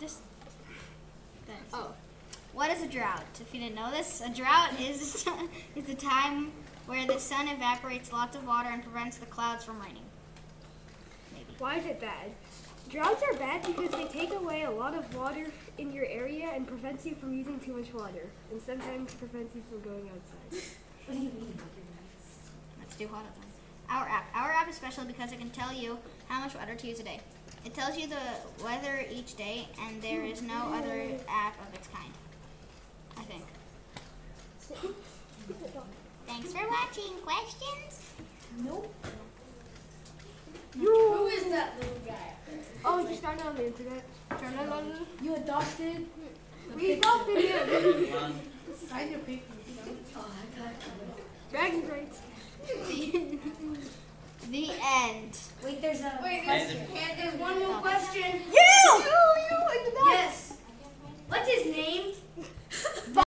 Just. Oh. What is a drought? If you didn't know this, a drought is is a time where the sun evaporates lots of water and prevents the clouds from raining. Maybe. Why is it bad? Droughts are bad because they take away a lot of water in your area and prevents you from using too much water, and sometimes prevents you from going outside. It's too hot outside. Our app. Our app is special because it can tell you how much water to use a day. It tells you the weather each day, and there is no other app of its kind. I think. Thanks for watching. Questions? Nope. You, Who is that little guy? oh, just found it on the internet. Tra-la-la-la. You adopted? We adopted him. Sign your papers. Dragon rights. The end. Wait, there's a Wait, question. And there's one more question. You! Yes.